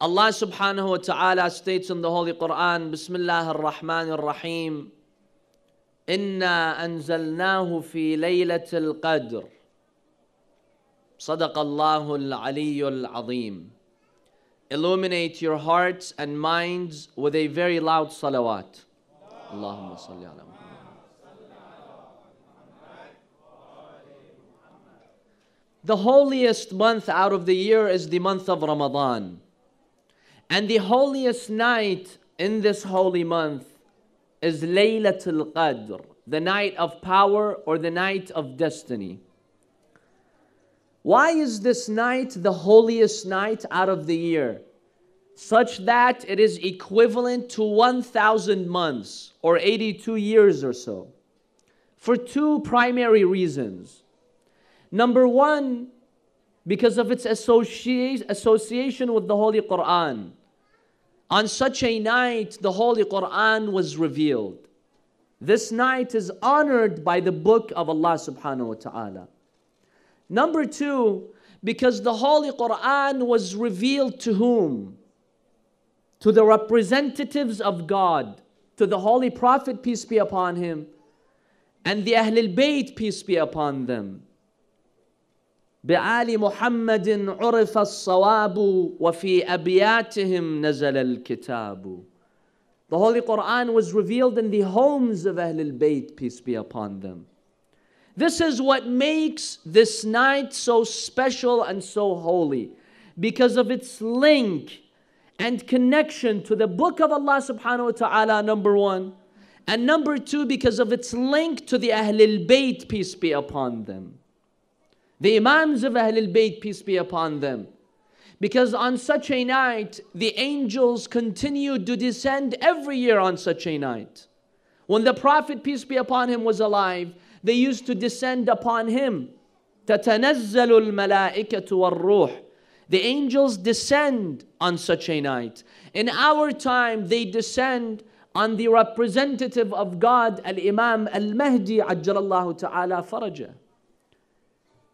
Allah subhanahu wa ta'ala states in the Holy Quran, Bismillah ar-Rahman ar-Rahim, إنا أنزلناه في ليلة القدر صدق الله العلي العظيم Illuminate your hearts and minds with a very loud salawat. Allahumma salli ala The holiest month out of the year is the month of Ramadan. And the holiest night in this holy month is Laylatul Qadr, the night of power or the night of destiny. Why is this night the holiest night out of the year? Such that it is equivalent to 1,000 months or 82 years or so. For two primary reasons. Number one, because of its associa- association with the Holy Quran. On such a night, the Holy Quran was revealed. This night is honored by the book of Allah subhanahu wa ta'ala. Number two, because the Holy Quran was revealed to whom? To the representatives of God, to the Holy Prophet, peace be upon him, and the Ahlul Bayt, peace be upon them. بآل محمد عرف الصواب وفي أبياتهم نزل الكتاب The Holy Quran was revealed in the homes of Ahlul Bayt, peace be upon them. This is what makes this night so special and so holy because of its link and connection to the book of Allah subhanahu wa ta'ala, number one. And number two, because of its link to the Ahlul Bayt, peace be upon them the Imams of Ahlul Bayt, peace be upon them. Because on such a night, the angels continued to descend every year on such a night. When the Prophet, peace be upon him, was alive, they used to descend upon him. تتنزل الملائكة والروح. The angels descend on such a night. In our time, they descend on the representative of God, Al Imam Al Mahdi, Ajjalallahu Ta'ala Farajah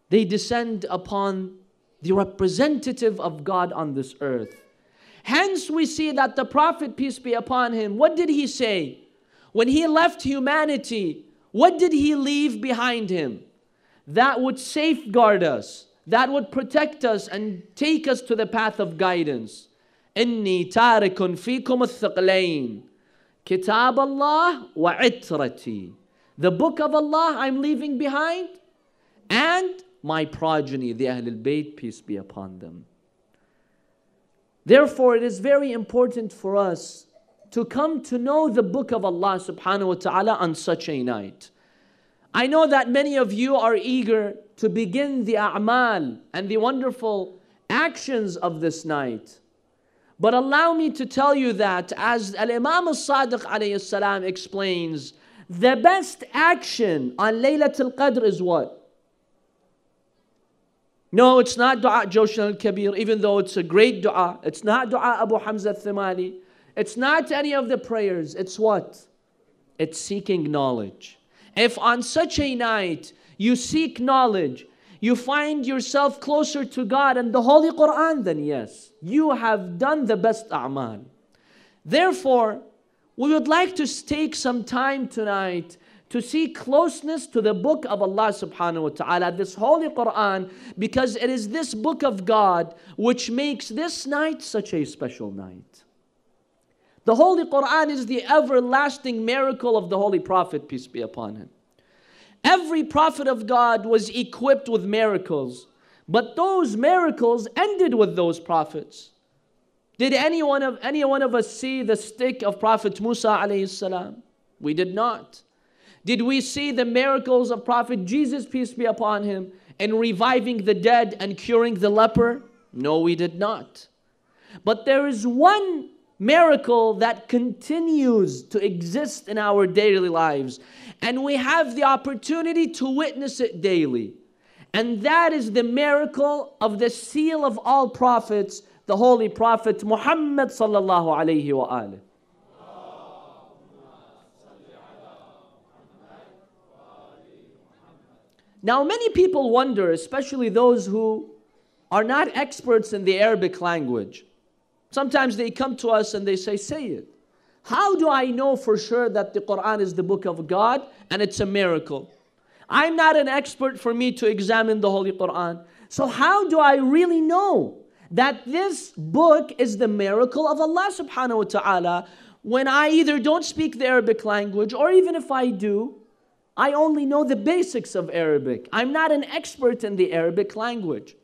they descend upon the representative of God on this earth. Hence, we see that the Prophet, peace be upon him, what did he say? When he left humanity, what did he leave behind him? That would safeguard us, that would protect us and take us to the path of guidance. إني تارك فيكم الثقلين كتاب الله وعترتي The book of Allah I'm leaving behind and my progeny, the Ahlul Bayt, peace be upon them. Therefore, it is very important for us to come to know the book of Allah subhanahu wa ta'ala on such a night. I know that many of you are eager to begin the a'mal and the wonderful actions of this night. But allow me to tell you that as Al Imam al Sadiq alayhi salam explains, the best action on Laylatul Qadr is what? No, it's not dua Joshan al-Kabir, even though it's a great dua. It's not dua Abu Hamza al-Thimali. It's not any of the prayers. It's what? It's seeking knowledge. If on such a night you seek knowledge, you find yourself closer to God and the Holy Quran, then yes, you have done the best a'mal. Therefore, we would like to take some time tonight to see closeness to the book of Allah subhanahu wa ta'ala, this holy Quran, because it is this book of God which makes this night such a special night. The Holy Quran is the everlasting miracle of the Holy Prophet, peace be upon him. Every prophet of God was equipped with miracles, but those miracles ended with those prophets. Did any one of any one of us see the stick of Prophet Musa alayhi salam? We did not. Did we see the miracles of Prophet Jesus, peace be upon him, in reviving the dead and curing the leper? No, we did not. But there is one miracle that continues to exist in our daily lives, and we have the opportunity to witness it daily. And that is the miracle of the seal of all prophets, the Holy Prophet Muhammad sallallahu alayhi wa Now, many people wonder, especially those who are not experts in the Arabic language, Sometimes they come to us and they say, Say it. How do I know for sure that the Quran is the book of God and it's a miracle? I'm not an expert for me to examine the Holy Quran. So, how do I really know that this book is the miracle of Allah subhanahu wa ta'ala when I either don't speak the Arabic language or even if I do, I only know the basics of Arabic. I'm not an expert in the Arabic language.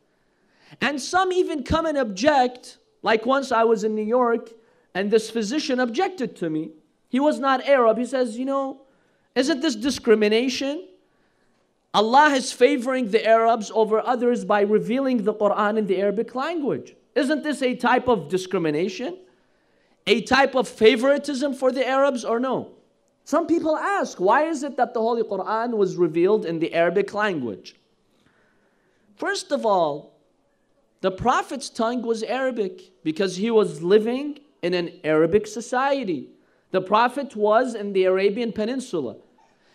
And some even come and object, like once I was in New York and this physician objected to me. He was not Arab. He says, You know, isn't this discrimination? Allah is favoring the Arabs over others by revealing the Quran in the Arabic language. Isn't this a type of discrimination? A type of favoritism for the Arabs or no? Some people ask, why is it that the Holy Quran was revealed in the Arabic language? First of all, the Prophet's tongue was Arabic because he was living in an Arabic society. The Prophet was in the Arabian Peninsula.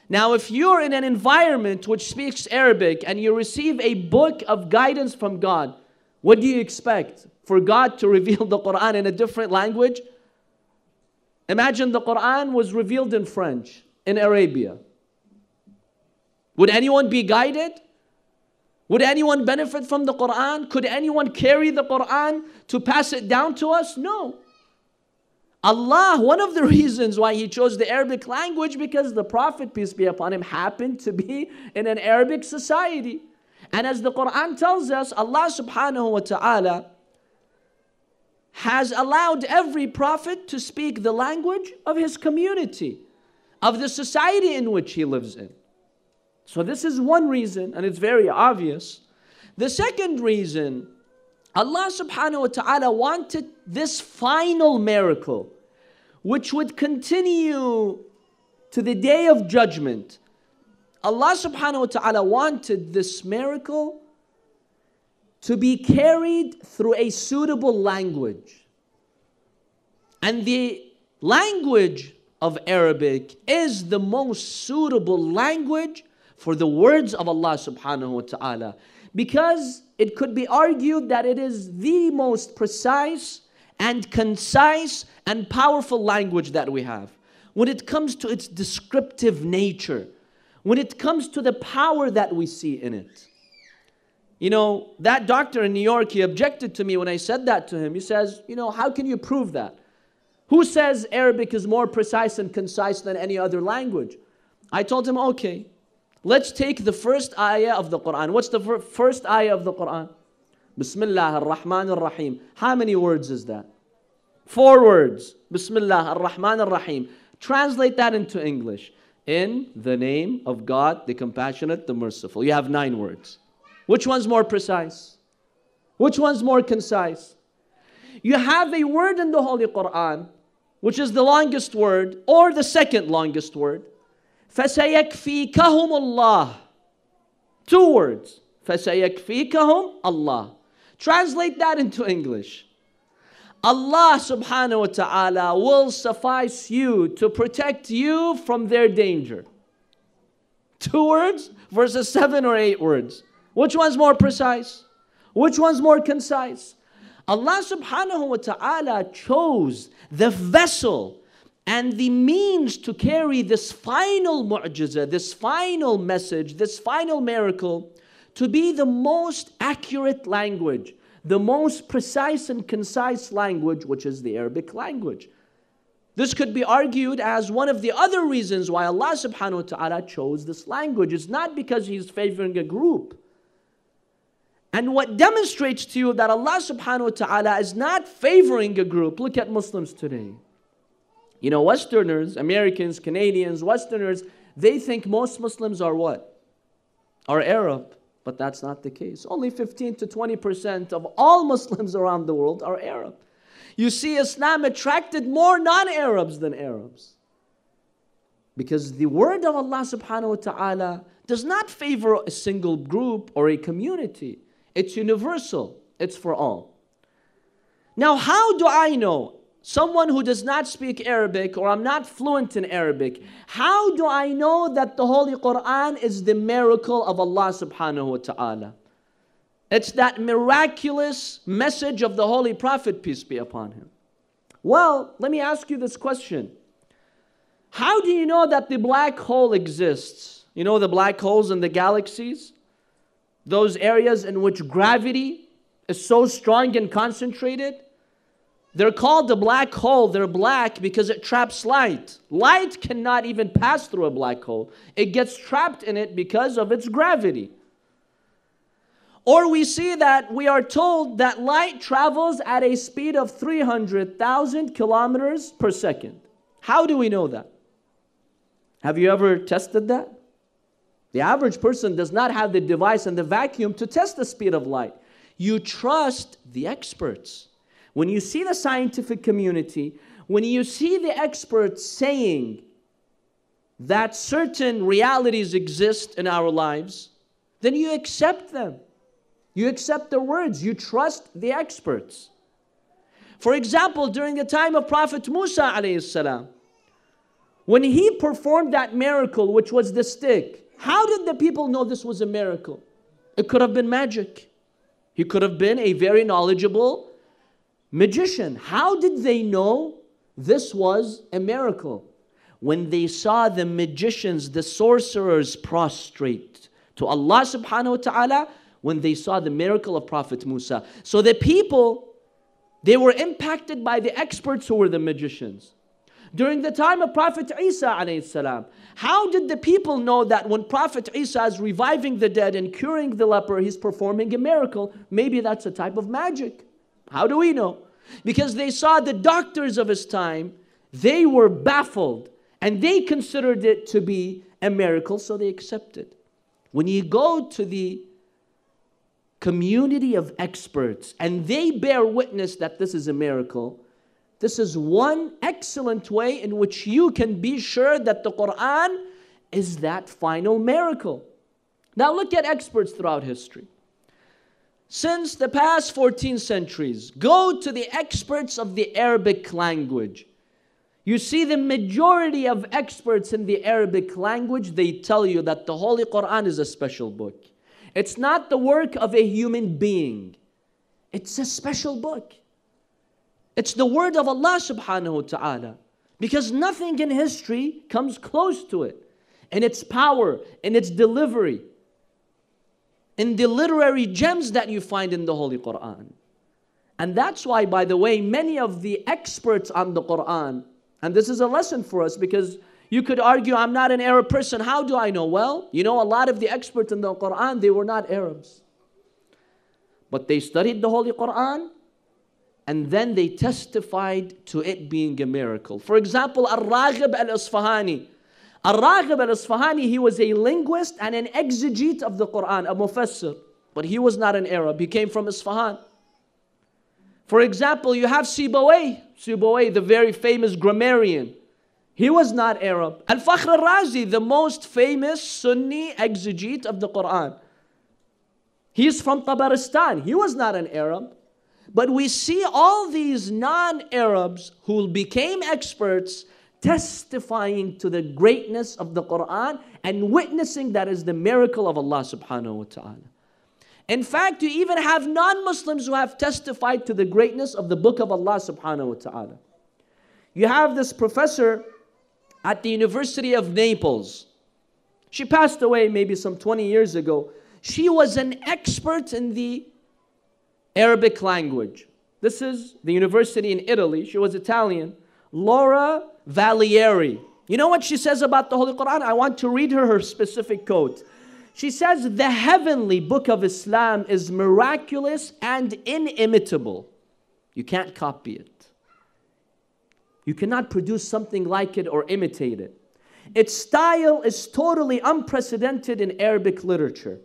Now, if you're in an environment which speaks Arabic and you receive a book of guidance from God, what do you expect? For God to reveal the Quran in a different language? Imagine the Quran was revealed in French in Arabia. Would anyone be guided? Would anyone benefit from the Quran? Could anyone carry the Quran to pass it down to us? No. Allah, one of the reasons why He chose the Arabic language, because the Prophet, peace be upon him, happened to be in an Arabic society. And as the Quran tells us, Allah subhanahu wa ta'ala has allowed every prophet to speak the language of his community, of the society in which he lives in. So, this is one reason, and it's very obvious. The second reason Allah subhanahu wa ta'ala wanted this final miracle, which would continue to the day of judgment. Allah subhanahu wa ta'ala wanted this miracle to be carried through a suitable language. And the language of Arabic is the most suitable language for the words of Allah subhanahu wa ta'ala because it could be argued that it is the most precise and concise and powerful language that we have. When it comes to its descriptive nature, when it comes to the power that we see in it. You know, that doctor in New York, he objected to me when I said that to him. He says, You know, how can you prove that? Who says Arabic is more precise and concise than any other language? I told him, Okay, Let's take the first ayah of the Quran. What's the first ayah of the Quran? Bismillah ar-Rahman ar-Rahim. How many words is that? Four words. Bismillah ar-Rahman ar-Rahim. Translate that into English. In the name of God, the compassionate, the merciful. You have nine words. Which one's more precise? Which one's more concise? You have a word in the Holy Quran, which is the longest word, or the second longest word, فَسَيَكْفِيكَهُمُ اللَّهِ Two words. فَسَيَكْفِيكَهُمْ Allah. Translate that into English. Allah subhanahu wa ta'ala will suffice you to protect you from their danger. Two words versus seven or eight words. Which one's more precise? Which one's more concise? Allah subhanahu wa ta'ala chose the vessel and the means to carry this final mu'jiza, this final message, this final miracle to be the most accurate language, the most precise and concise language, which is the Arabic language. This could be argued as one of the other reasons why Allah subhanahu wa ta'ala chose this language. It's not because He's favoring a group. And what demonstrates to you that Allah subhanahu wa ta'ala is not favoring a group, look at Muslims today. You know, Westerners, Americans, Canadians, Westerners, they think most Muslims are what? Are Arab. But that's not the case. Only 15 to 20% of all Muslims around the world are Arab. You see, Islam attracted more non Arabs than Arabs. Because the word of Allah subhanahu wa ta'ala does not favor a single group or a community, it's universal, it's for all. Now, how do I know? someone who does not speak Arabic or I'm not fluent in Arabic, how do I know that the Holy Quran is the miracle of Allah subhanahu wa ta'ala? It's that miraculous message of the Holy Prophet, peace be upon him. Well, let me ask you this question How do you know that the black hole exists? You know the black holes in the galaxies? Those areas in which gravity is so strong and concentrated? They're called the black hole. They're black because it traps light. Light cannot even pass through a black hole, it gets trapped in it because of its gravity. Or we see that we are told that light travels at a speed of 300,000 kilometers per second. How do we know that? Have you ever tested that? The average person does not have the device and the vacuum to test the speed of light. You trust the experts. When you see the scientific community, when you see the experts saying that certain realities exist in our lives, then you accept them. You accept their words. You trust the experts. For example, during the time of Prophet Musa alayhi when he performed that miracle, which was the stick, how did the people know this was a miracle? It could have been magic. He could have been a very knowledgeable magician. How did they know this was a miracle? When they saw the magicians, the sorcerers prostrate to Allah subhanahu wa ta'ala when they saw the miracle of Prophet Musa. So the people, they were impacted by the experts who were the magicians. During the time of Prophet Isa alayhi how did the people know that when Prophet Isa is reviving the dead and curing the leper, he's performing a miracle? Maybe that's a type of magic. How do we know? Because they saw the doctors of his time, they were baffled and they considered it to be a miracle, so they accepted. When you go to the community of experts and they bear witness that this is a miracle, this is one excellent way in which you can be sure that the Quran is that final miracle. Now, look at experts throughout history. Since the past 14 centuries, go to the experts of the Arabic language. You see, the majority of experts in the Arabic language, they tell you that the Holy Quran is a special book. It's not the work of a human being, it's a special book. It's the word of Allah subhanahu wa ta'ala. Because nothing in history comes close to it in its power, in its delivery, in the literary gems that you find in the Holy Quran. And that's why, by the way, many of the experts on the Quran, and this is a lesson for us because you could argue, I'm not an Arab person. How do I know? Well, you know, a lot of the experts in the Quran, they were not Arabs. But they studied the Holy Quran and then they testified to it being a miracle. For example, Ar-Raghib al-Isfahani. Ar-Raghib al-Isfahani, he was a linguist and an exegete of the Quran, a mufassir. But he was not an Arab. He came from Isfahan. For example, you have Sibawayh. Sibawayh, the very famous grammarian. He was not Arab. Al Fakhr al Razi, the most famous Sunni exegete of the Quran. He's from Tabaristan. He was not an Arab. But we see all these non Arabs who became experts testifying to the greatness of the Quran and witnessing that is the miracle of Allah subhanahu wa ta'ala. In fact, you even have non Muslims who have testified to the greatness of the book of Allah subhanahu wa ta'ala. You have this professor at the University of Naples. She passed away maybe some 20 years ago. She was an expert in the Arabic language. This is the university in Italy. She was Italian. Laura Vaglieri. You know what she says about the Holy Quran? I want to read her her specific quote. She says, The heavenly book of Islam is miraculous and inimitable. You can't copy it. You cannot produce something like it or imitate it. Its style is totally unprecedented in Arabic literature,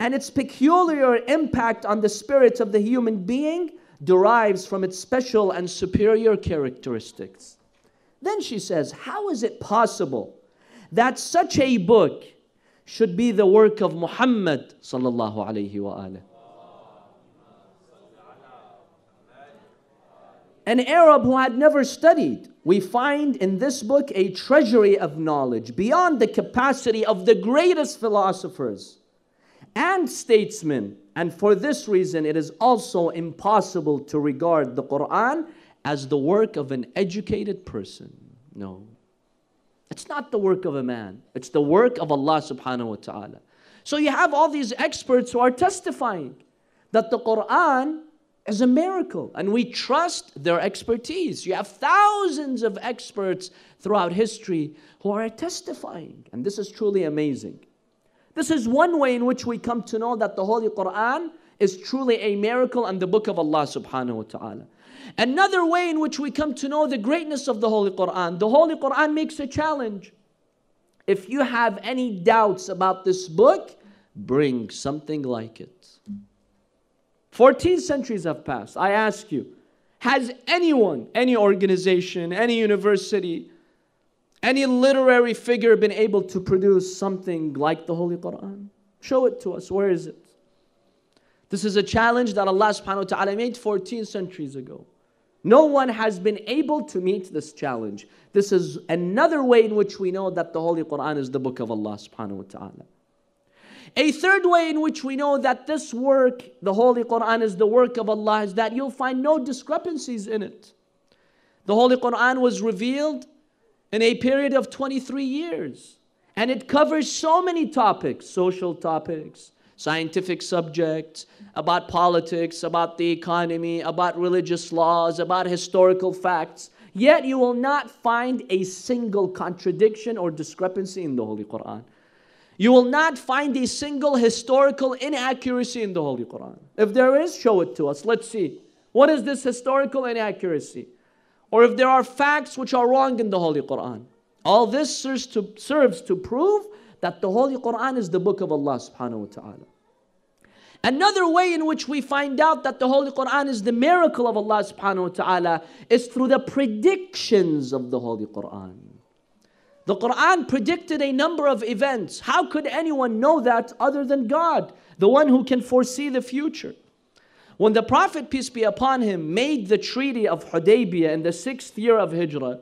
and its peculiar impact on the spirit of the human being derives from its special and superior characteristics. Then she says, How is it possible that such a book should be the work of Muhammad an Arab who had never studied. We find in this book a treasury of knowledge beyond the capacity of the greatest philosophers. And statesmen. And for this reason, it is also impossible to regard the Quran as the work of an educated person. No. It's not the work of a man, it's the work of Allah subhanahu wa ta'ala. So you have all these experts who are testifying that the Quran is a miracle and we trust their expertise. You have thousands of experts throughout history who are testifying, and this is truly amazing. This is one way in which we come to know that the Holy Quran is truly a miracle and the book of Allah subhanahu wa ta'ala. Another way in which we come to know the greatness of the Holy Quran, the Holy Quran makes a challenge. If you have any doubts about this book, bring something like it. 14 centuries have passed. I ask you, has anyone, any organization, any university, any literary figure been able to produce something like the Holy Quran? Show it to us. Where is it? This is a challenge that Allah subhanahu wa ta'ala made 14 centuries ago. No one has been able to meet this challenge. This is another way in which we know that the Holy Quran is the book of Allah subhanahu wa ta'ala. A third way in which we know that this work, the Holy Quran, is the work of Allah is that you'll find no discrepancies in it. The Holy Quran was revealed in a period of 23 years. And it covers so many topics social topics, scientific subjects, about politics, about the economy, about religious laws, about historical facts. Yet you will not find a single contradiction or discrepancy in the Holy Quran. You will not find a single historical inaccuracy in the Holy Quran. If there is, show it to us. Let's see. What is this historical inaccuracy? Or if there are facts which are wrong in the Holy Quran. All this serves to, serves to prove that the Holy Quran is the book of Allah subhanahu wa ta'ala. Another way in which we find out that the Holy Quran is the miracle of Allah subhanahu wa ta'ala is through the predictions of the Holy Quran. The Quran predicted a number of events. How could anyone know that other than God, the one who can foresee the future? When the Prophet, peace be upon him, made the treaty of Hudaybiyah in the sixth year of Hijrah,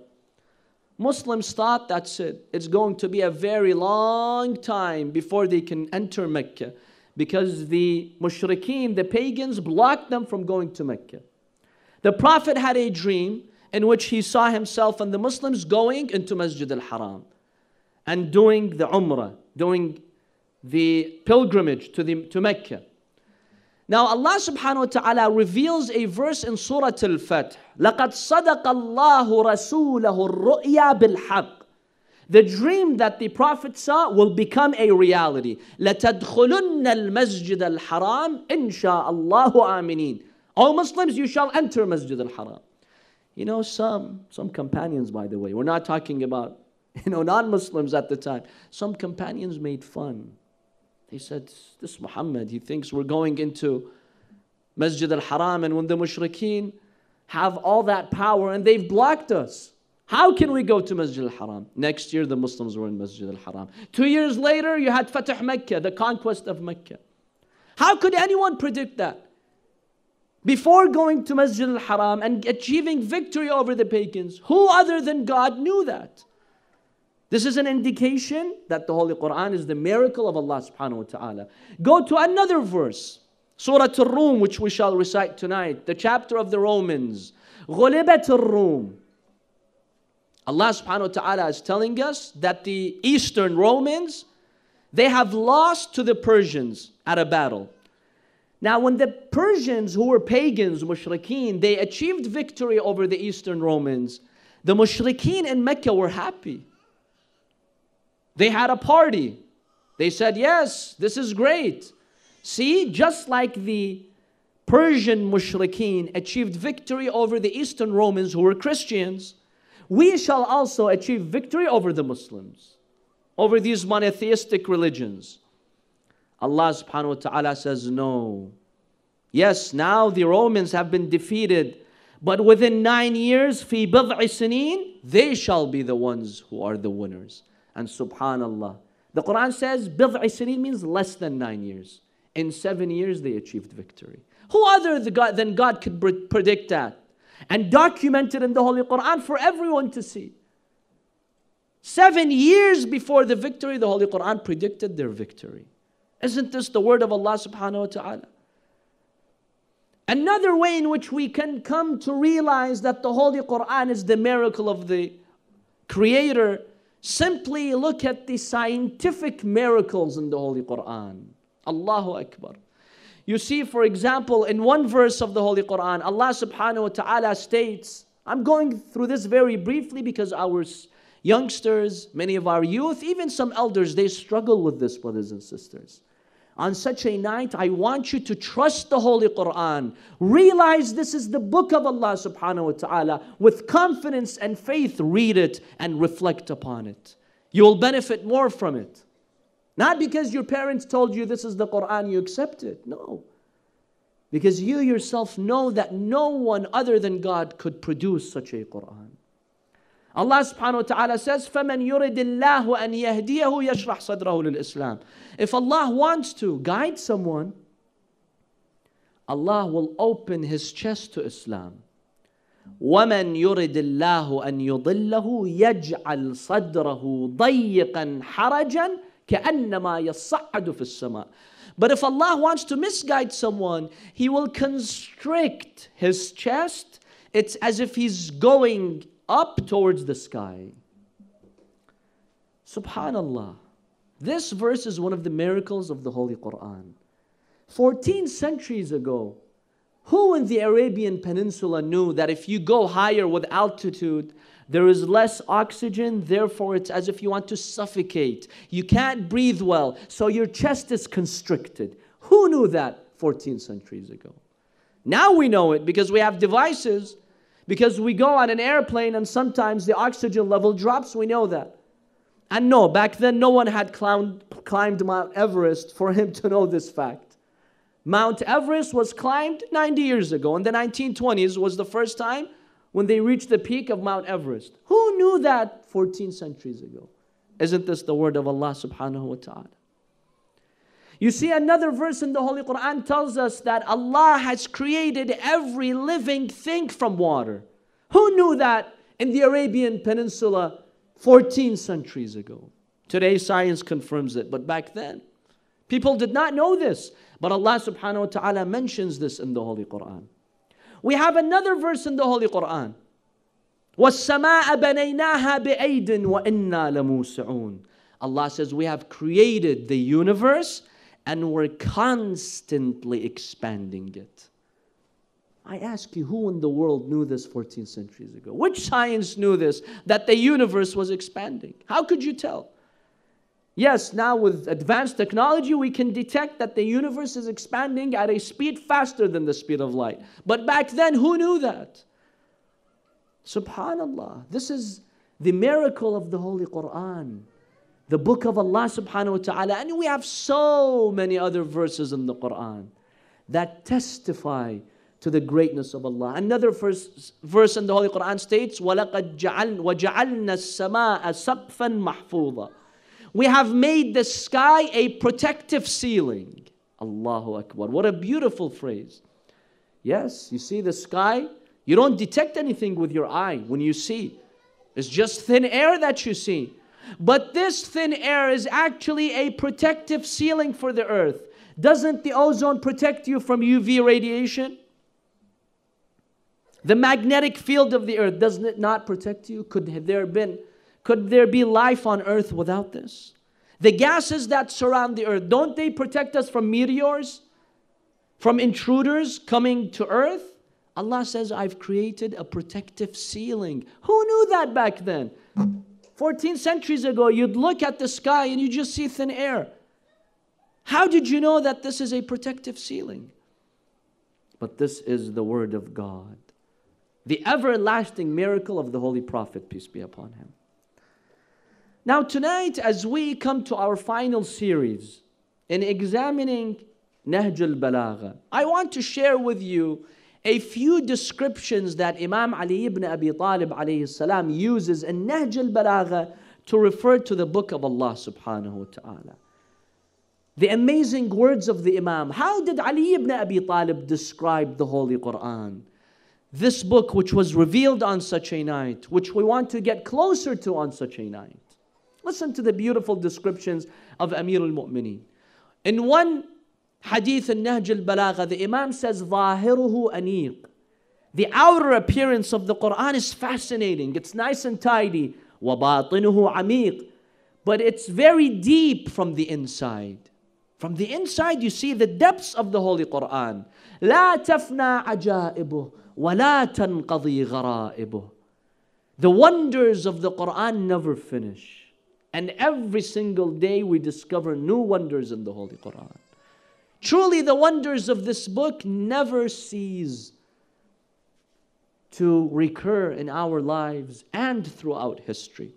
Muslims thought that's it. It's going to be a very long time before they can enter Mecca because the mushrikeen, the pagans, blocked them from going to Mecca. The Prophet had a dream in which he saw himself and the Muslims going into Masjid al Haram and doing the Umrah, doing the pilgrimage to, the, to Mecca. Now Allah subhanahu wa ta'ala reveals a verse in Surah al-Fath. لَقَدْ صَدَقَ اللَّهُ رَسُولَهُ الرُّؤْيَا بِالْحَقِّ The dream that the Prophet saw will become a reality. لَتَدْخُلُنَّ الْمَسْجِدَ الْحَرَامِ إِنْ شَاءَ اللَّهُ آمِنِينَ All Muslims, you shall enter Masjid al-Haram. You know, some, some companions, by the way, we're not talking about, you know, non-Muslims at the time. Some companions made fun he said, This Muhammad, he thinks we're going into Masjid al Haram, and when the mushrikeen have all that power and they've blocked us, how can we go to Masjid al Haram? Next year, the Muslims were in Masjid al Haram. Two years later, you had Fatah Mecca, the conquest of Mecca. How could anyone predict that? Before going to Masjid al Haram and achieving victory over the pagans, who other than God knew that? This is an indication that the Holy Quran is the miracle of Allah subhanahu wa ta'ala. Go to another verse, Surah Al-Rum, which we shall recite tonight, the chapter of the Romans. غُلِبَتِ الرُّوم Allah subhanahu wa ta'ala is telling us that the Eastern Romans, they have lost to the Persians at a battle. Now, when the Persians, who were pagans, mushrikeen, they achieved victory over the Eastern Romans, the mushrikeen in Mecca were happy. They had a party. They said, Yes, this is great. See, just like the Persian mushrikeen achieved victory over the Eastern Romans who were Christians, we shall also achieve victory over the Muslims, over these monotheistic religions. Allah subhanahu wa ta'ala says, No. Yes, now the Romans have been defeated, but within nine years, fi bid'i they shall be the ones who are the winners. And subhanallah. The Quran says bid'i sinin means less than nine years. In seven years, they achieved victory. Who other than God could predict that? And documented in the Holy Quran for everyone to see. Seven years before the victory, the Holy Quran predicted their victory. Isn't this the word of Allah subhanahu wa ta'ala? Another way in which we can come to realize that the Holy Quran is the miracle of the Creator, simply look at the scientific miracles in the Holy Quran. Allahu Akbar. You see, for example, in one verse of the Holy Quran, Allah subhanahu wa ta'ala states, I'm going through this very briefly because our youngsters, many of our youth, even some elders, they struggle with this, brothers and sisters. On such a night, I want you to trust the Holy Quran. Realize this is the book of Allah subhanahu wa ta'ala. With confidence and faith, read it and reflect upon it. You'll benefit more from it. Not because your parents told you this is the Quran, you accept it. No. Because you yourself know that no one other than God could produce such a Quran. Allah subhanahu wa ta'ala says, فَمَنْ يُرِدِ اللَّهُ أَنْ يَهْدِيَهُ يَشْرَحْ صَدْرَهُ لِلْإِسْلَامِ If Allah wants to guide someone, Allah will open his chest to Islam. ومن يرد الله أن يضله يجعل صدره ضيقا حرجا كأنما يصعد في السماء But if Allah wants to misguide someone, He will constrict his chest. It's as if he's going up towards the sky. Subhanallah. This verse is one of the miracles of the Holy Quran. 14 centuries ago, who in the Arabian Peninsula knew that if you go higher with altitude, there is less oxygen, therefore, it's as if you want to suffocate. You can't breathe well, so your chest is constricted. Who knew that 14 centuries ago? Now we know it because we have devices, because we go on an airplane and sometimes the oxygen level drops, we know that. And no, back then no one had climbed, climbed Mount Everest for him to know this fact. Mount Everest was climbed 90 years ago. In the 1920s was the first time when they reached the peak of Mount Everest. Who knew that 14 centuries ago? Isn't this the word of Allah subhanahu wa ta'ala? You see, another verse in the Holy Quran tells us that Allah has created every living thing from water. Who knew that in the Arabian Peninsula 14 centuries ago? Today, science confirms it, but back then, people did not know this. But Allah subhanahu wa ta'ala mentions this in the Holy Quran. We have another verse in the Holy Quran. وَالسَّمَاءَ بَنَيْنَاهَا بِأَيْدٍ وَإِنَّا لَمُوسِعُونَ Allah says, We have created the universe and we're constantly expanding it. I ask you, who in the world knew this 14 centuries ago? Which science knew this, that the universe was expanding? How could you tell? Yes, now with advanced technology, we can detect that the universe is expanding at a speed faster than the speed of light. But back then, who knew that? Subhanallah. This is the miracle of the Holy Quran, the book of Allah subhanahu wa ta'ala. And we have so many other verses in the Quran that testify to the greatness of Allah. Another verse, verse in the Holy Quran states, وَلَقَدْ جَعَلْنَا السَّمَاءَ سَقْفًا مَحْفُوظًا we have made the sky a protective ceiling. Allahu Akbar. What a beautiful phrase. Yes, you see the sky, you don't detect anything with your eye when you see. It's just thin air that you see. But this thin air is actually a protective ceiling for the earth. Doesn't the ozone protect you from UV radiation? The magnetic field of the earth, doesn't it not protect you? Could there been could there be life on earth without this? The gases that surround the earth, don't they protect us from meteors? From intruders coming to earth? Allah says, I've created a protective ceiling. Who knew that back then? 14 centuries ago, you'd look at the sky and you just see thin air. How did you know that this is a protective ceiling? But this is the Word of God, the everlasting miracle of the Holy Prophet, peace be upon him. Now, tonight, as we come to our final series in examining Nahj al Balagha, I want to share with you a few descriptions that Imam Ali ibn Abi Talib salam uses in Nahj al Balagha to refer to the book of Allah subhanahu wa ta'ala. The amazing words of the Imam. How did Ali ibn Abi Talib describe the Holy Quran? This book, which was revealed on such a night, which we want to get closer to on such a night. Listen to the beautiful descriptions of Amir al Mu'mineen. In one hadith in Nahj al-Balagha, the Imam says, ظاهره أنيق. The outer appearance of the Quran is fascinating. It's nice and tidy. وباطنه عميق. But it's very deep from the inside. From the inside, you see the depths of the Holy Quran. لا تفنى عجائبه ولا تنقضي غرائبه. The wonders of the Quran never finish. And every single day we discover new wonders in the Holy Quran. Truly, the wonders of this book never cease to recur in our lives and throughout history.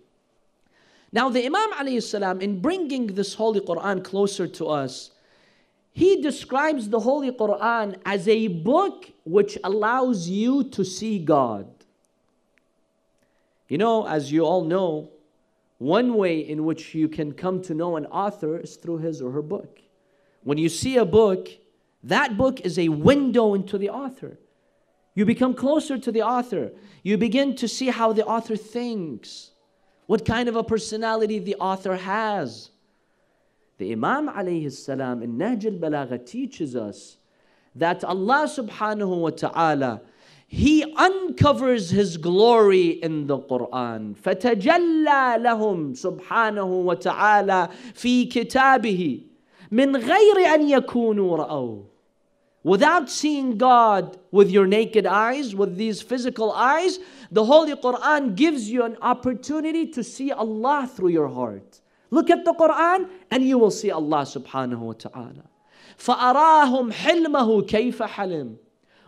Now, the Imam alayhi in bringing this Holy Quran closer to us, he describes the Holy Quran as a book which allows you to see God. You know, as you all know, one way in which you can come to know an author is through his or her book. When you see a book, that book is a window into the author. You become closer to the author. You begin to see how the author thinks, what kind of a personality the author has. The Imam alayhi salam in Nahj al-Balagha teaches us that Allah subhanahu wa ta'ala he uncovers his glory in the Quran. فتجلى لهم سبحانه وتعالى في كتابه من غير أن يكونوا رأوه Without seeing God with your naked eyes, with these physical eyes, the Holy Quran gives you an opportunity to see Allah through your heart. Look at the Quran and you will see Allah subhanahu wa ta'ala. فأراهم حلمه كيف حلم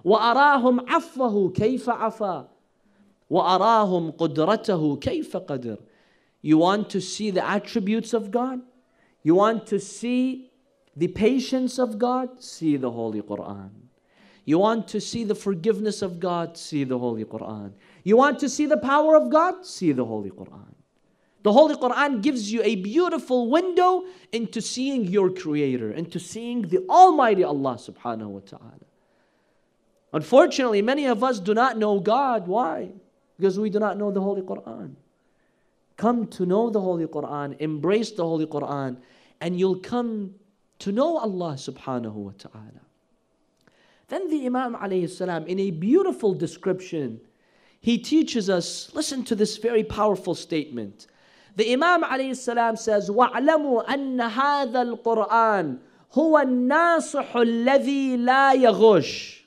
وأراهم عفوه كيف عفا وأراهم قدرته كيف قدر You want to see the attributes of God? You want to see the patience of God, see the Holy Quran. You want to see the forgiveness of God, see the Holy Quran. You want to see the power of God, see the Holy Quran. The Holy Quran gives you a beautiful window into seeing your Creator, into seeing the Almighty Allah subhanahu wa ta'ala. Unfortunately, many of us do not know God. Why? Because we do not know the Holy Quran. Come to know the Holy Quran, embrace the Holy Quran, and you'll come to know Allah subhanahu wa ta'ala. Then the Imam alayhi salam, in a beautiful description, he teaches us, listen to this very powerful statement. The Imam alayhi salam says, وَاعْلَمُوا أَنَّ هَذَا الْقُرْآنِ هو الناصح الذي لا يغش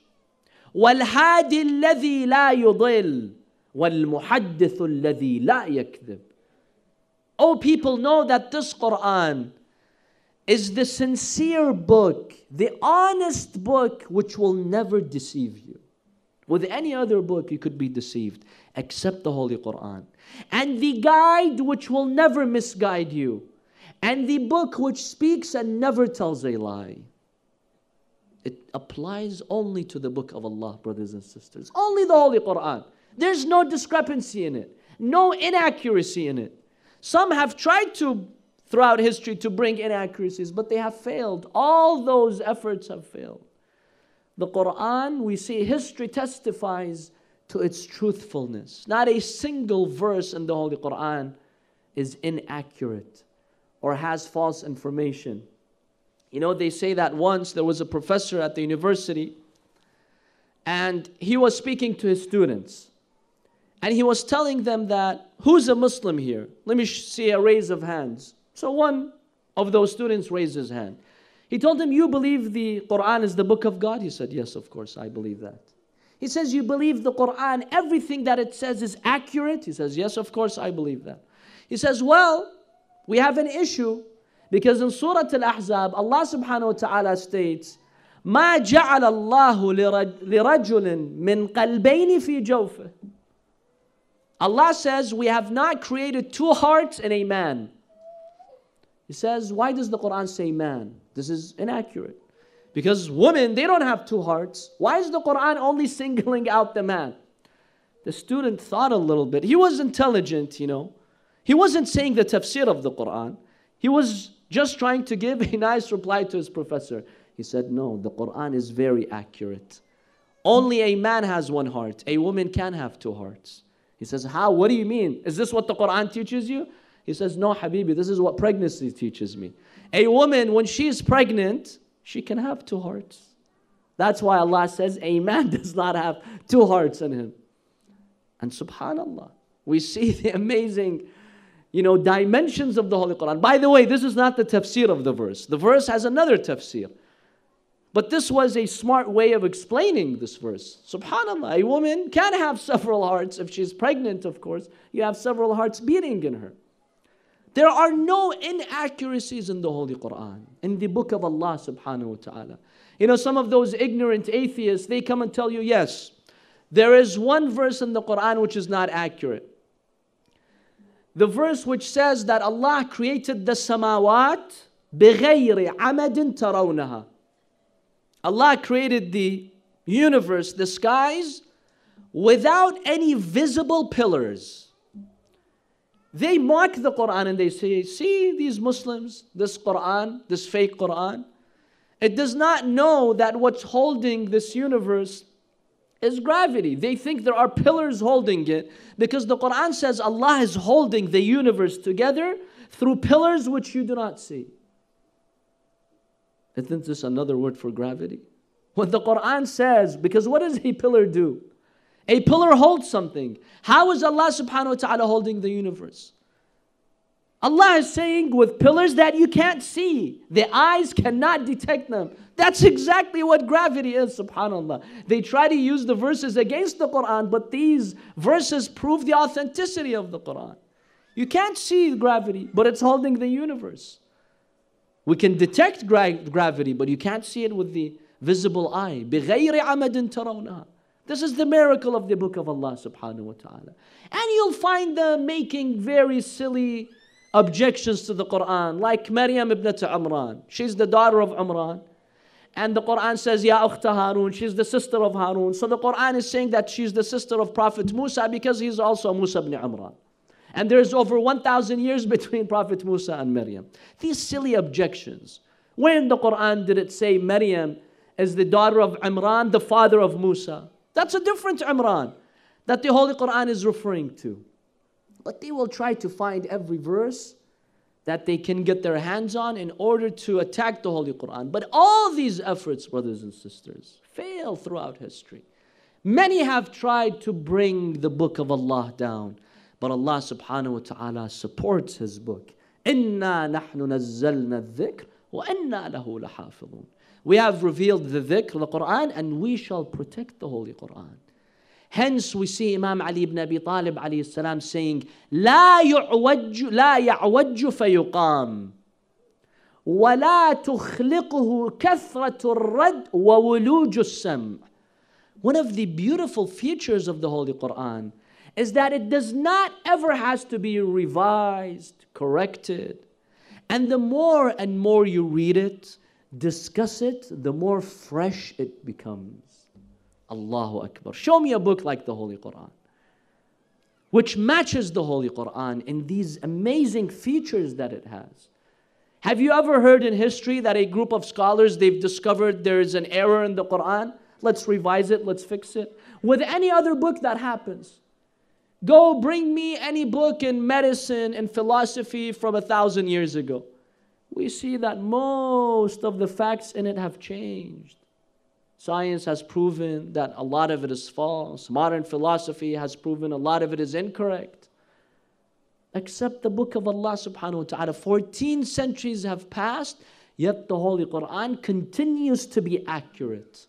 والهادي الذي لا يضل والمحدث الذي لا يكذب. Oh people know that this Quran is the sincere book, the honest book which will never deceive you. With any other book, you could be deceived, except the Holy Quran. And the guide which will never misguide you. And the book which speaks and never tells a lie. It applies only to the book of Allah, brothers and sisters. Only the Holy Quran. There's no discrepancy in it, no inaccuracy in it. Some have tried to throughout history to bring inaccuracies, but they have failed. All those efforts have failed. The Quran, we see history testifies to its truthfulness. Not a single verse in the Holy Quran is inaccurate or has false information. You know, they say that once there was a professor at the university and he was speaking to his students. And he was telling them that, who's a Muslim here? Let me see a raise of hands. So one of those students raised his hand. He told him, You believe the Quran is the book of God? He said, Yes, of course, I believe that. He says, You believe the Quran, everything that it says is accurate? He says, Yes, of course, I believe that. He says, Well, we have an issue because in Surah Al Ahzab, Allah subhanahu wa ta'ala states, ما جعل الله لرجل من قلبين في جوفه. Allah says, We have not created two hearts in a man. He says, why does the Quran say man? This is inaccurate. Because women, they don't have two hearts. Why is the Quran only singling out the man? The student thought a little bit. He was intelligent, you know. He wasn't saying the tafsir of the Quran. He was just trying to give a nice reply to his professor. He said, No, the Quran is very accurate. Only a man has one heart. A woman can have two hearts. He says, How? What do you mean? Is this what the Quran teaches you? He says, No, Habibi, this is what pregnancy teaches me. A woman, when she is pregnant, she can have two hearts. That's why Allah says a man does not have two hearts in him. And subhanAllah, we see the amazing you know, dimensions of the Holy Quran. By the way, this is not the tafsir of the verse. The verse has another tafsir. But this was a smart way of explaining this verse. Subhanallah, a woman can have several hearts. If she's pregnant, of course, you have several hearts beating in her. There are no inaccuracies in the Holy Quran, in the book of Allah subhanahu wa ta'ala. You know, some of those ignorant atheists, they come and tell you, yes, there is one verse in the Quran which is not accurate the verse which says that Allah created the samawat بغير عمد ترونها. Allah created the universe, the skies, without any visible pillars. They mock the Quran and they say, See these Muslims, this Quran, this fake Quran. It does not know that what's holding this universe is gravity. They think there are pillars holding it because the Quran says Allah is holding the universe together through pillars which you do not see. Isn't this another word for gravity? What the Quran says, because what does a pillar do? A pillar holds something. How is Allah subhanahu wa ta'ala holding the universe? Allah is saying with pillars that you can't see, the eyes cannot detect them. That's exactly what gravity is, subhanAllah. They try to use the verses against the Quran, but these verses prove the authenticity of the Quran. You can't see gravity, but it's holding the universe. We can detect gra- gravity, but you can't see it with the visible eye. This is the miracle of the book of Allah subhanahu wa ta'ala. And you'll find them making very silly objections to the Quran, like Maryam ibn Imran. She's the daughter of Imran. And the Quran says, Ya Ukhta Harun, she's the sister of Harun. So the Quran is saying that she's the sister of Prophet Musa because he's also Musa ibn Amran. And there's over 1,000 years between Prophet Musa and Maryam. These silly objections. Where in the Quran did it say Maryam is the daughter of Imran, the father of Musa? That's a different Imran that the Holy Quran is referring to. But they will try to find every verse that they can get their hands on in order to attack the Holy Quran. But all these efforts, brothers and sisters, fail throughout history. Many have tried to bring the book of Allah down, but Allah subhanahu wa ta'ala supports His book. إِنَّا نَحْنُ نَزَّلْنَا الذِّكْرَ وَإِنَّا لَهُ لَحَافِظُونَ We have revealed the dhikr, the Quran, and we shall protect the Holy Quran. Hence we see Imam Ali ibn Abi Talib alayhi salam saying, لا يعوج لا يعوج فيقام ولا تخلقه كثرة الرد وولوج السمع. One of the beautiful features of the Holy Quran is that it does not ever has to be revised, corrected. And the more and more you read it, discuss it, the more fresh it becomes. Allahu Akbar. Show me a book like the Holy Quran, which matches the Holy Quran in these amazing features that it has. Have you ever heard in history that a group of scholars they've discovered there is an error in the Quran? Let's revise it, let's fix it. With any other book that happens. Go bring me any book in medicine and philosophy from a thousand years ago. We see that most of the facts in it have changed. Science has proven that a lot of it is false. Modern philosophy has proven a lot of it is incorrect. Except the book of Allah subhanahu wa ta'ala. 14 centuries have passed, yet the Holy Quran continues to be accurate.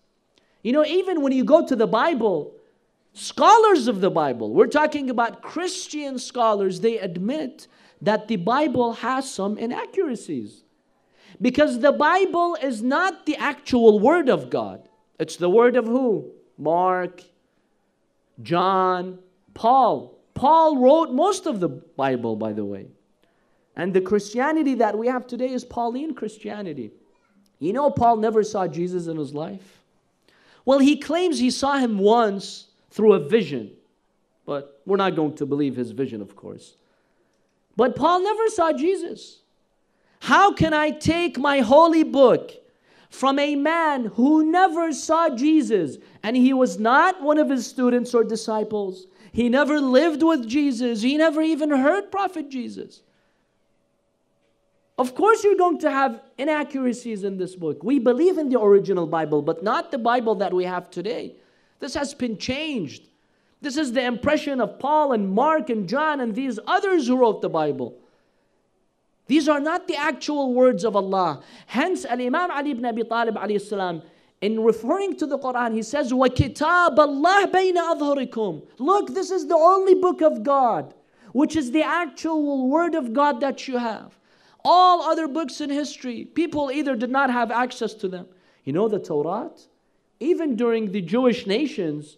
You know, even when you go to the Bible, scholars of the Bible, we're talking about Christian scholars, they admit that the Bible has some inaccuracies. Because the Bible is not the actual Word of God. It's the word of who? Mark, John, Paul. Paul wrote most of the Bible, by the way. And the Christianity that we have today is Pauline Christianity. You know, Paul never saw Jesus in his life. Well, he claims he saw him once through a vision, but we're not going to believe his vision, of course. But Paul never saw Jesus. How can I take my holy book from a man who never saw Jesus, and he was not one of his students or disciples. He never lived with Jesus, he never even heard Prophet Jesus. Of course, you're going to have inaccuracies in this book. We believe in the original Bible, but not the Bible that we have today. This has been changed. This is the impression of Paul and Mark and John and these others who wrote the Bible. These are not the actual words of Allah. Hence, Al Imam Ali ibn Abi Talib alayhi salam, in referring to the Quran, he says, وَكِتَابَ اللَّهِ بَيْنَ أَظْهُرِكُمْ Look, this is the only book of God, which is the actual word of God that you have. All other books in history, people either did not have access to them. You know the Torah? Even during the Jewish nations,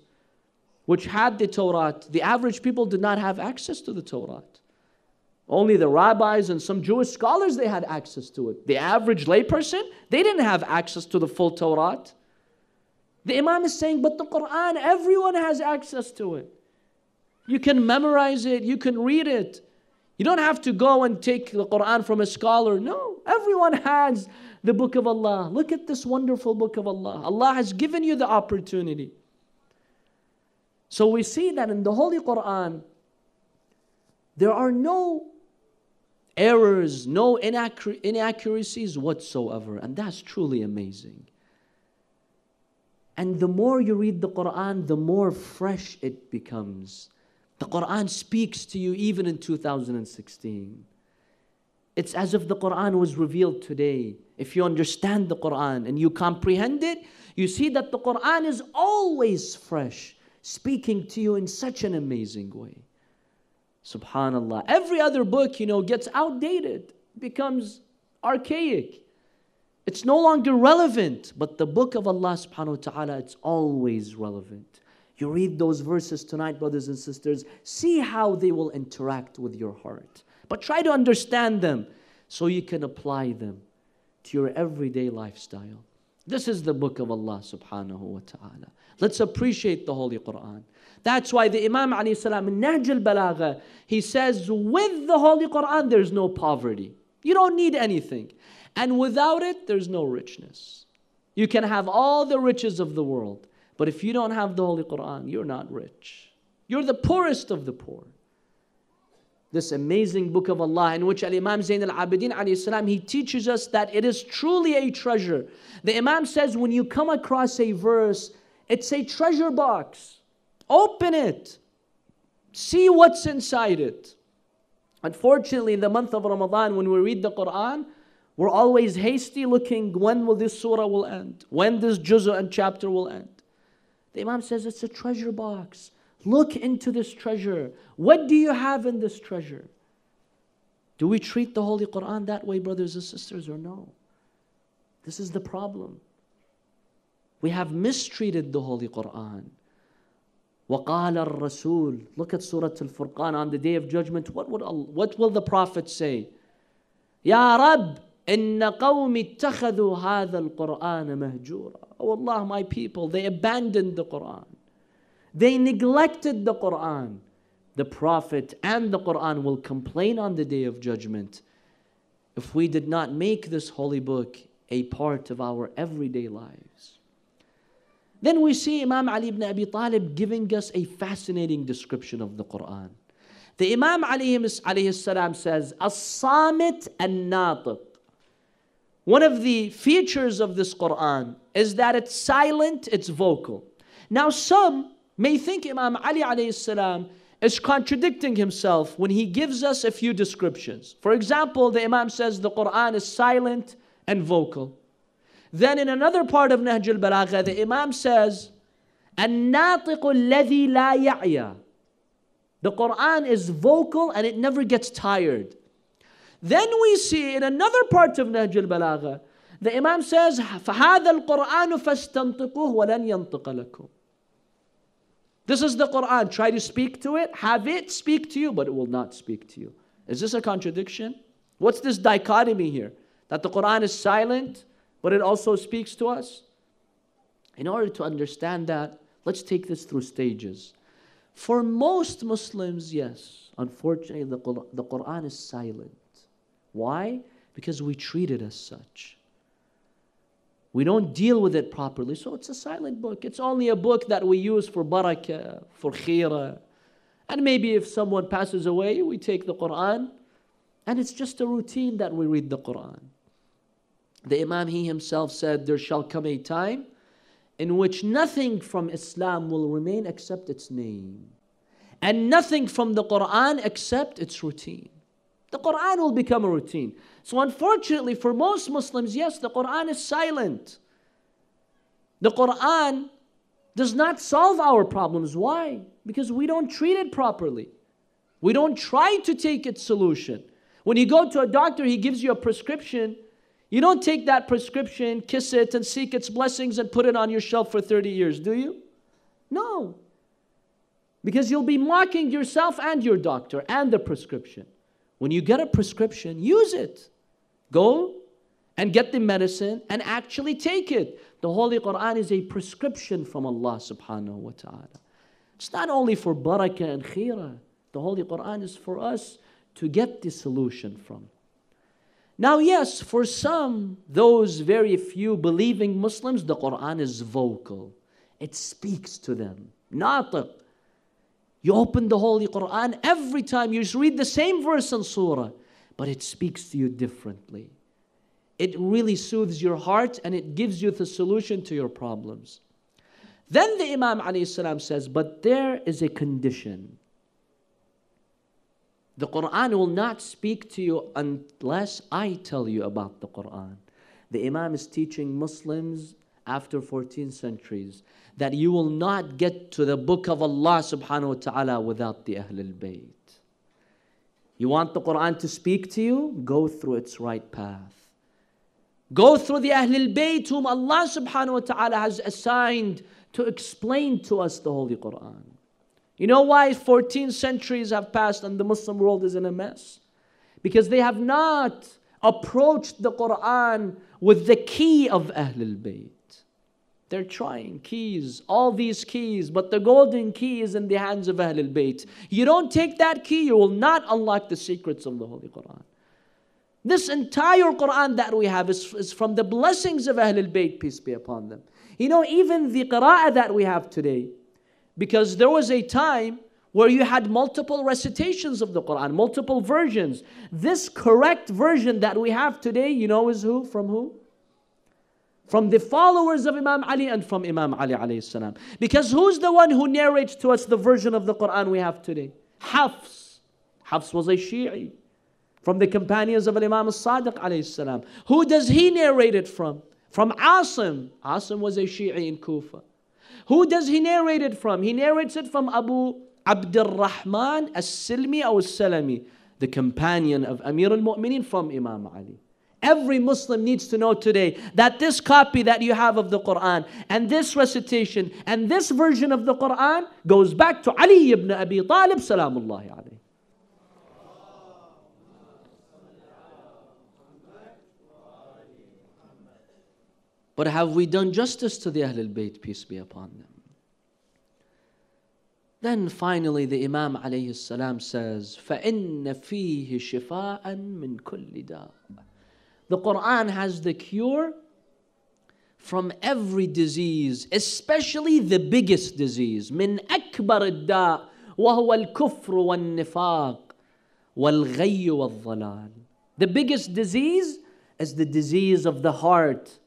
which had the Torah, the average people did not have access to the Torah. Only the rabbis and some Jewish scholars they had access to it. The average layperson, they didn't have access to the full Torah. The Imam is saying, but the Quran, everyone has access to it. You can memorize it, you can read it. You don't have to go and take the Quran from a scholar. No, everyone has the book of Allah. Look at this wonderful book of Allah. Allah has given you the opportunity. So we see that in the Holy Quran, there are no errors, no inaccur- inaccuracies whatsoever. And that's truly amazing. And the more you read the Quran, the more fresh it becomes. The Quran speaks to you even in 2016. It's as if the Quran was revealed today. If you understand the Quran and you comprehend it, you see that the Quran is always fresh, speaking to you in such an amazing way. Subhanallah. Every other book, you know, gets outdated, becomes archaic. It's no longer relevant. But the book of Allah subhanahu wa ta'ala, it's always relevant. You read those verses tonight, brothers and sisters, see how they will interact with your heart. But try to understand them so you can apply them to your everyday lifestyle. This is the book of Allah subhanahu wa ta'ala. Let's appreciate the Holy Quran. That's why the Imam alayhi salam in Nahj al-Balagha, he says, with the Holy Quran, there's no poverty. You don't need anything. And without it, there's no richness. You can have all the riches of the world, but if you don't have the Holy Quran, you're not rich. You're the poorest of the poor. This amazing book of Allah, in which Imam Zain al Abidin salam, he teaches us that it is truly a treasure. The Imam says, when you come across a verse, it's a treasure box. Open it. See what's inside it. Unfortunately, in the month of Ramadan, when we read the Quran, we're always hasty looking when will this surah will end, when this juz'ah and chapter will end. The Imam says it's a treasure box. Look into this treasure. What do you have in this treasure? Do we treat the Holy Quran that way, brothers and sisters, or no? This is the problem. We have mistreated the Holy Quran. وقال الرسول Look at Surah Al-Furqan on the day of judgment. What, would Allah, what will the Prophet say? يا رب إن قوم اتخذوا هذا القرآن مهجورا Oh Allah, my people, they abandoned the Quran. They neglected the Quran. The Prophet and the Quran will complain on the day of judgment if we did not make this holy book a part of our everyday lives. Then we see Imam Ali ibn Abi Talib giving us a fascinating description of the Quran. The Imam alayhi salam says, As-samit and-natiq. One of the features of this Quran is that it's silent, it's vocal. Now some may think Imam Ali alayhi salam is contradicting himself when he gives us a few descriptions. For example, the Imam says the Quran is silent and vocal. Then in another part of Nahj al-Balagha, the Imam says, الناطق الذي لا يعيا. The Quran is vocal and it never gets tired. Then we see in another part of Nahj al-Balagha, the Imam says, فهذا القرآن فاستنطقوه ولن ينطق لكم. this is the Quran. Try to speak to it, have it speak to you, but it will not speak to you. Is this a contradiction? What's this dichotomy here? That the Quran is silent but it also speaks to us. In order to understand that, let's take this through stages. For most Muslims, yes, unfortunately, the, Quran is silent. Why? Because we treat it as such. We don't deal with it properly, so it's a silent book. It's only a book that we use for barakah, for khira. And maybe if someone passes away, we take the Quran And it's just a routine that we read the Quran. The Imam, he himself said, There shall come a time in which nothing from Islam will remain except its name, and nothing from the Quran except its routine. The Quran will become a routine. So, unfortunately, for most Muslims, yes, the Quran is silent. The Quran does not solve our problems. Why? Because we don't treat it properly. We don't try to take its solution. When you go to a doctor, he gives you a prescription. You don't take that prescription, kiss it, and seek its blessings and put it on your shelf for 30 years, do you? No. Because you'll be mocking yourself and your doctor and the prescription. When you get a prescription, use it. Go and get the medicine and actually take it. The Holy Quran is a prescription from Allah subhanahu wa ta'ala. It's not only for barakah and khira. The Holy Quran is for us to get the solution from. Now, yes, for some, those very few believing Muslims, the Quran is vocal. It speaks to them. Natiq. You open the Holy Quran, every time you read the same verse in Surah, but it speaks to you differently. It really soothes your heart and it gives you the solution to your problems. Then the Imam salam says, But there is a condition. The Quran will not speak to you unless I tell you about the Quran. The Imam is teaching Muslims after 14 centuries that you will not get to the book of Allah subhanahu wa ta'ala without the Ahlul Bayt. You want the Quran to speak to you? Go through its right path. Go through the Ahlul Bayt whom Allah subhanahu wa ta'ala has assigned to explain to us the Holy Quran. You know why 14 centuries have passed and the Muslim world is in a mess? Because they have not approached the Quran with the key of Ahlul Bayt. They're trying keys, all these keys, but the golden key is in the hands of Ahlul Bayt. You don't take that key, you will not unlock the secrets of the Holy Quran. This entire Quran that we have is, is from the blessings of Ahlul Bayt, peace be upon them. You know, even the qira'ah that we have today, because there was a time where you had multiple recitations of the Quran, multiple versions. This correct version that we have today, you know, is who? From who? From the followers of Imam Ali and from Imam Ali alayhi salam. Because who's the one who narrates to us the version of the Quran we have today? Hafs. Hafs was a Shi'i from the companions of Imam al-Sadiq alayhi salam. Who does he narrate it from? From Asim. Asim was a Shi'i in Kufa. Who does he narrate it from? He narrates it from Abu Abdul Rahman as-Silmi or as-Salami, the companion of Amir al-Mu'minin from Imam Ali. Every Muslim needs to know today that this copy that you have of the Quran and this recitation and this version of the Quran goes back to Ali ibn Abi Talib, salamullahi alayhi. But have we done justice to the Ahlul Bayt, peace be upon them? Then finally the Imam alayhi salam says, فَإِنَّ فِيهِ شِفَاءً مِّن كُلِّ دَاءٍ The Quran has the cure from every disease, especially the biggest disease. من أكبر الداء وهو الكفر والنفاق والغي والضلال. The biggest disease is the disease of the heart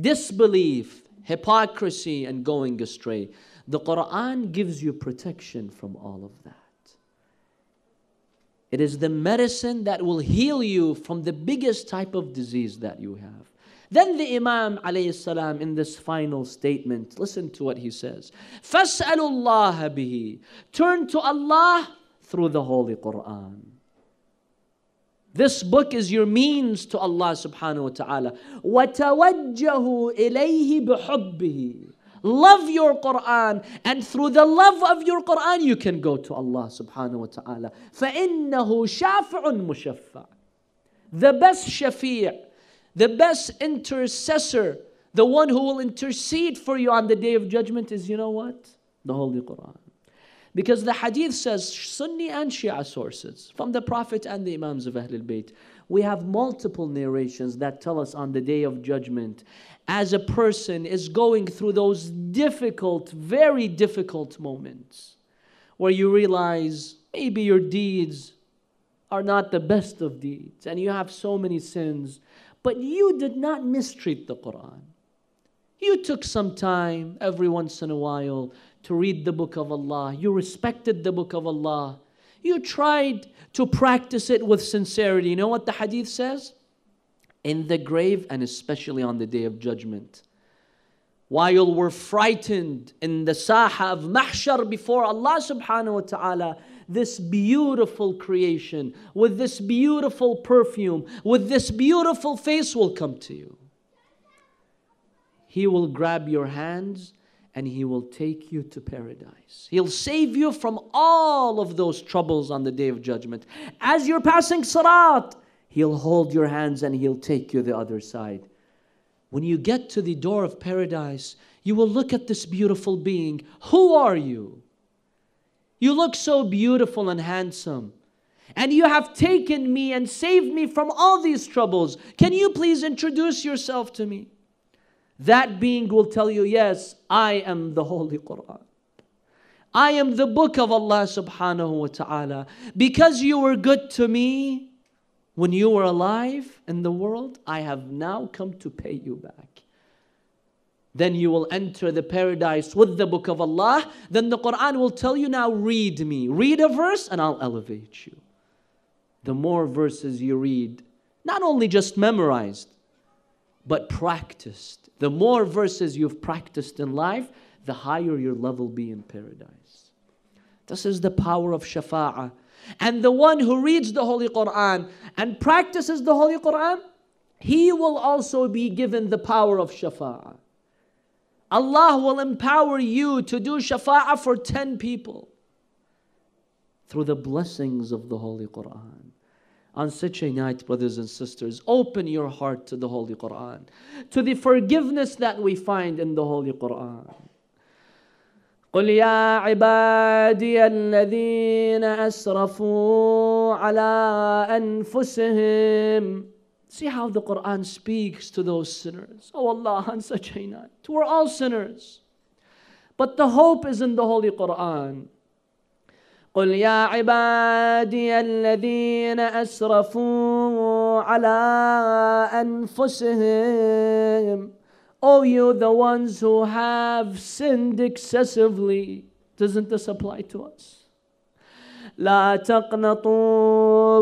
disbelief, hypocrisy, and going astray. The Quran gives you protection from all of that. It is the medicine that will heal you from the biggest type of disease that you have. Then the Imam alayhi in this final statement, listen to what he says. فَاسْأَلُوا اللَّهَ بِهِ Turn to Allah through the Holy Quran. This book is your means to Allah subhanahu wa ta'ala. وَتَوَجَّهُ إِلَيْهِ بِحُبِّهِ Love your Quran, and through the love of your Quran, you can go to Allah subhanahu wa ta'ala. فَإِنَّهُ شَافِعٌ مُشَفَّعٌ The best shafi', the best intercessor, the one who will intercede for you on the day of judgment is, you know what? The Holy Quran. Because the hadith says, Sunni and Shia sources, from the Prophet and the Imams of Ahlul Bayt, we have multiple narrations that tell us on the day of judgment, as a person is going through those difficult, very difficult moments, where you realize maybe your deeds are not the best of deeds, and you have so many sins, but you did not mistreat the Quran. You took some time every once in a while to read the book of Allah. You respected the book of Allah. You tried to practice it with sincerity. You know what the hadith says? In the grave and especially on the day of judgment. While we're frightened in the saha of mahshar before Allah subhanahu wa ta'ala, this beautiful creation, with this beautiful perfume, with this beautiful face will come to you. He will grab your hands and He will take you to paradise. He'll save you from all of those troubles on the day of judgment. As you're passing Sirat, He'll hold your hands and He'll take you the other side. When you get to the door of paradise, you will look at this beautiful being. Who are you? You look so beautiful and handsome. And you have taken me and saved me from all these troubles. Can you please introduce yourself to me? That being will tell you, Yes, I am the Holy Quran. I am the book of Allah subhanahu wa ta'ala. Because you were good to me when you were alive in the world, I have now come to pay you back. Then you will enter the paradise with the book of Allah. Then the Quran will tell you, Now read me. Read a verse and I'll elevate you. The more verses you read, not only just memorized, but practiced. The more verses you've practiced in life, the higher your level be in paradise. This is the power of shafa'ah. And the one who reads the Holy Quran and practices the Holy Quran, he will also be given the power of shafa'ah. Allah will empower you to do shafa'ah for 10 people through the blessings of the Holy Quran on such a night, brothers and sisters, open your heart to the Holy Quran, to the forgiveness that we find in the Holy Quran. قل يا عبادي الذين أسرفوا على أنفسهم See how the Quran speaks to those sinners. Oh Allah, on such a night. We're all sinners. But the hope is in the Holy Quran. قل يا عبادي الذين أسرفوا على أنفسهم Oh you the ones who have sinned excessively Doesn't this apply to us? لا تقنطوا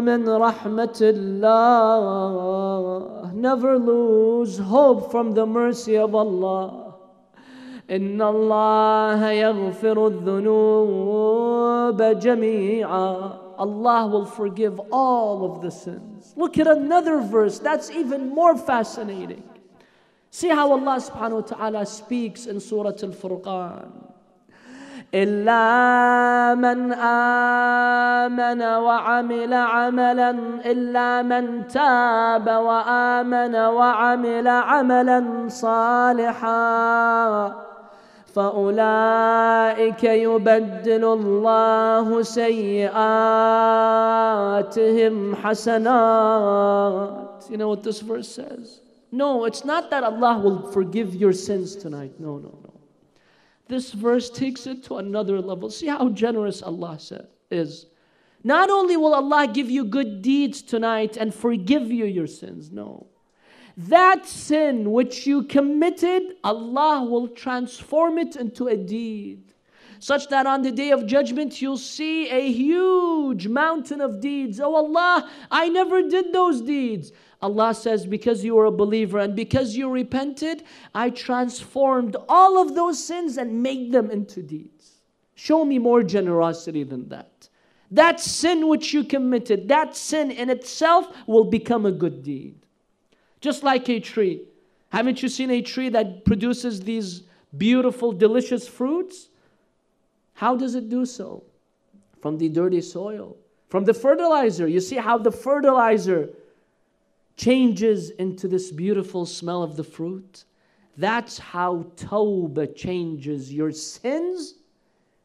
من رحمة الله Never lose hope from the mercy of Allah إن الله يغفر الذنوب جميعا Allah will forgive all of the sins. Look at another verse that's even more fascinating. See how Allah subhanahu wa ta'ala speaks in Surah Al-Furqan. إلا من آمن وعمل عملا إلا من تاب وآمن وعمل عملا صالحا فأولئك يبدل الله سيئاتهم حسنات You know what this verse says? No, it's not that Allah will forgive your sins tonight. No, no, no. This verse takes it to another level. See how generous Allah is. Not only will Allah give you good deeds tonight and forgive you your sins, no. That sin which you committed, Allah will transform it into a deed. Such that on the day of judgment, you'll see a huge mountain of deeds. Oh Allah, I never did those deeds. Allah says, Because you were a believer and because you repented, I transformed all of those sins and made them into deeds. Show me more generosity than that. That sin which you committed, that sin in itself will become a good deed. Just like a tree. Haven't you seen a tree that produces these beautiful, delicious fruits? How does it do so? From the dirty soil, from the fertilizer. You see how the fertilizer changes into this beautiful smell of the fruit? That's how Tawbah changes your sins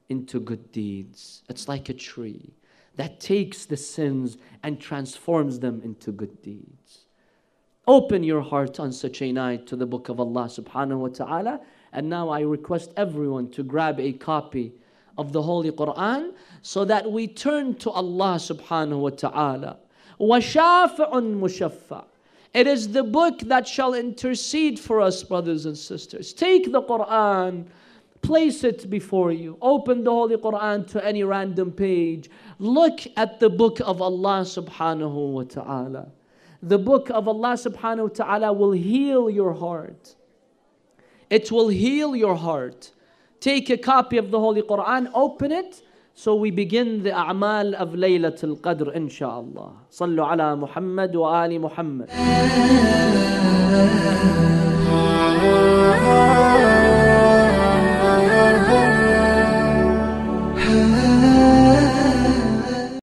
into good deeds. It's like a tree that takes the sins and transforms them into good deeds. Open your heart on such a night to the book of Allah subhanahu wa ta'ala. And now I request everyone to grab a copy of the Holy Quran so that we turn to Allah subhanahu wa ta'ala. وَشَافِعٌ مُشَفَّعٌ It is the book that shall intercede for us, brothers and sisters. Take the Quran, place it before you. Open the Holy Quran to any random page. Look at the book of Allah subhanahu wa ta'ala. The book of Allah subhanahu wa ta'ala will heal your heart. It will heal your heart. Take a copy of the Holy Quran, open it. So we begin the a'mal of Laylatul Qadr, inshallah. Sallu ala Muhammad wa ali Muhammad.